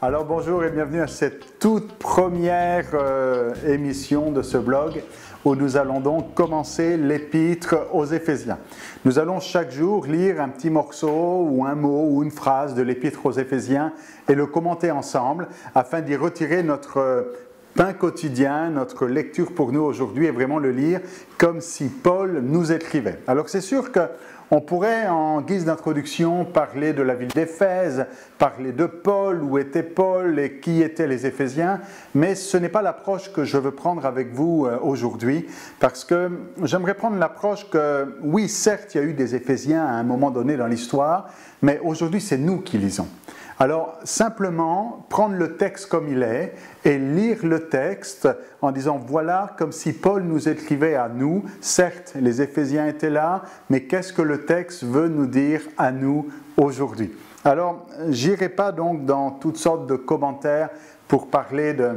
Alors bonjour et bienvenue à cette toute première euh, émission de ce blog où nous allons donc commencer l'épître aux Éphésiens. Nous allons chaque jour lire un petit morceau ou un mot ou une phrase de l'épître aux Éphésiens et le commenter ensemble afin d'y retirer notre pain quotidien, notre lecture pour nous aujourd'hui est vraiment le lire comme si Paul nous écrivait. Alors c'est sûr que on pourrait, en guise d'introduction, parler de la ville d'Éphèse, parler de Paul, où était Paul et qui étaient les Éphésiens, mais ce n'est pas l'approche que je veux prendre avec vous euh, aujourd'hui, parce que j'aimerais prendre l'approche que, oui, certes, il y a eu des Éphésiens à un moment donné dans l'histoire, mais aujourd'hui, c'est nous qui lisons. Alors, simplement prendre le texte comme il est et lire le texte en disant voilà comme si Paul nous écrivait à nous. Certes, les Éphésiens étaient là, mais qu'est-ce que le texte veut nous dire à nous aujourd'hui? Alors, j'irai pas donc dans toutes sortes de commentaires pour parler de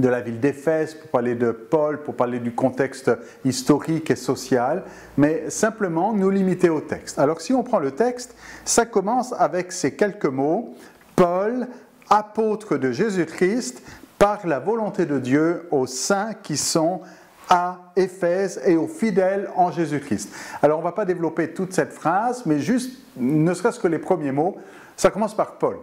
de la ville d'Éphèse, pour parler de Paul, pour parler du contexte historique et social, mais simplement nous limiter au texte. Alors si on prend le texte, ça commence avec ces quelques mots, Paul, apôtre de Jésus-Christ, par la volonté de Dieu aux saints qui sont à Éphèse et aux fidèles en Jésus-Christ. Alors on ne va pas développer toute cette phrase, mais juste, ne serait-ce que les premiers mots, ça commence par Paul.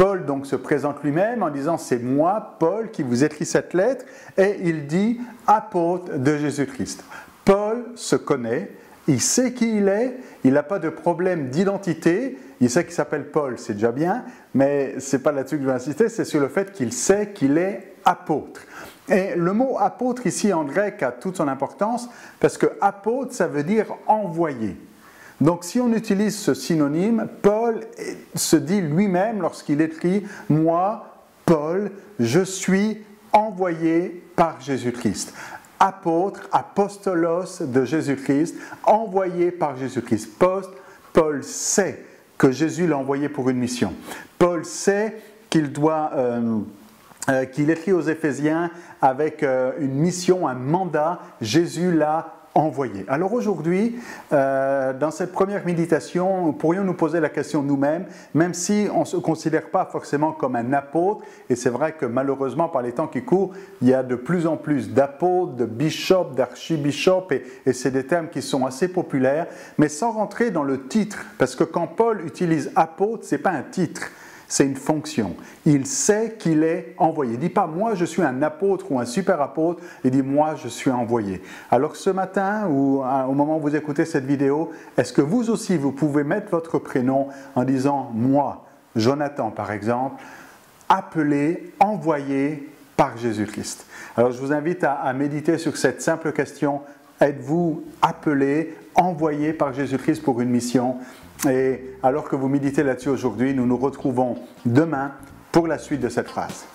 Paul donc se présente lui-même en disant c'est moi, Paul, qui vous écris cette lettre, et il dit apôtre de Jésus-Christ. Paul se connaît, il sait qui il est, il n'a pas de problème d'identité, il sait qu'il s'appelle Paul, c'est déjà bien, mais ce n'est pas là-dessus que je vais insister, c'est sur le fait qu'il sait qu'il est apôtre. Et le mot apôtre ici en grec a toute son importance parce que apôtre, ça veut dire envoyé. Donc si on utilise ce synonyme, Paul se dit lui-même lorsqu'il écrit Moi, Paul, je suis envoyé par Jésus-Christ. Apôtre, apostolos de Jésus-Christ, envoyé par Jésus-Christ. Paul sait que Jésus l'a envoyé pour une mission. Paul sait qu'il. Euh, euh, écrit aux Éphésiens avec euh, une mission, un mandat. Jésus l'a envoyé. Alors aujourd'hui, euh, dans cette première méditation, nous pourrions nous poser la question nous-mêmes, même si on ne se considère pas forcément comme un apôtre, et c'est vrai que malheureusement, par les temps qui courent, il y a de plus en plus d'apôtres, de bishops, d'archibishops, et, et c'est des termes qui sont assez populaires, mais sans rentrer dans le titre, parce que quand Paul utilise apôtre, ce n'est pas un titre, c'est une fonction. Il sait qu'il est envoyé. Il dit pas moi je suis un apôtre ou un super apôtre, il dit moi je suis envoyé. Alors ce matin ou au moment où vous écoutez cette vidéo, est-ce que vous aussi vous pouvez mettre votre prénom en disant moi, Jonathan par exemple, appelé, envoyé par Jésus-Christ? Alors je vous invite à méditer sur cette simple question. Êtes-vous appelé, envoyé par Jésus-Christ pour une mission? Et alors que vous méditez là-dessus aujourd'hui, nous nous retrouvons demain pour la suite de cette phrase.